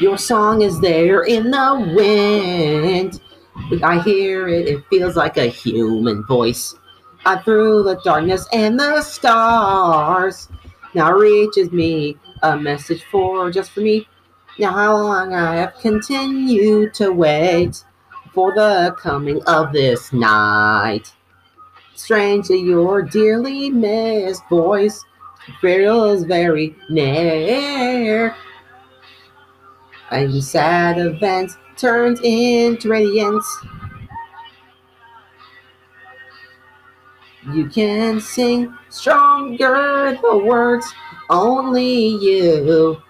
Your song is there in the wind. I hear it, it feels like a human voice. I through the darkness and the stars. Now reaches me a message for just for me. Now how long I have continued to wait for the coming of this night. Strangely, your dearly missed voice feels very near. A sad events turns into radiance. You can sing stronger the words only you.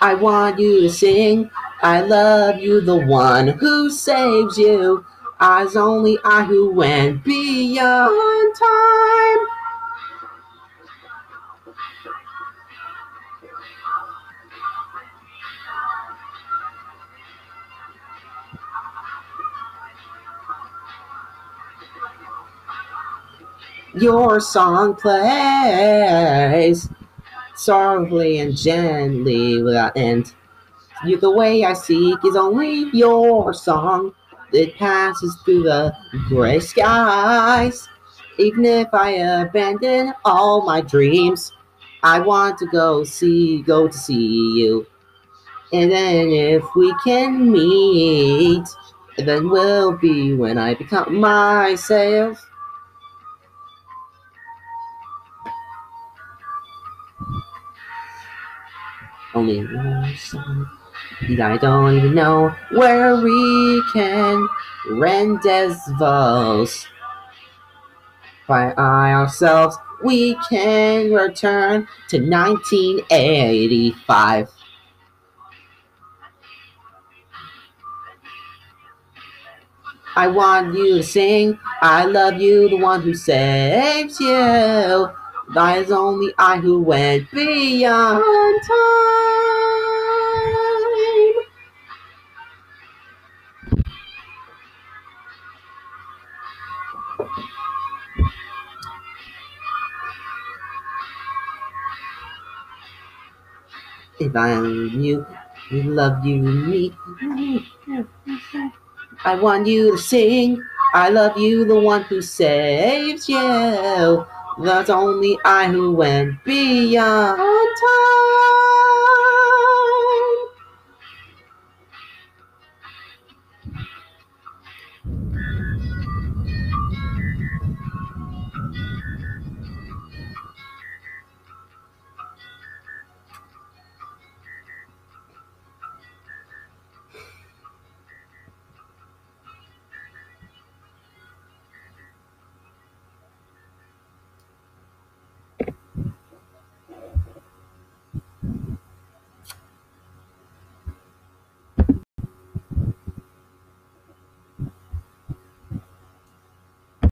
I want you to sing. I love you, the one who saves you. Eyes only I who went beyond time. Your song plays softly and gently without end. You, the way I seek is only your song that passes through the gray skies. Even if I abandon all my dreams, I want to go see, go to see you. And then if we can meet, then we'll be when I become myself. Only one song. I don't even know where we can rendezvous. By ourselves, we can return to 1985. I want you to sing. I love you, the one who saves you. That is only I who went beyond time. If I you, we love you, me. I want you to sing. I love you, the one who saves you. That's only I who went beyond time.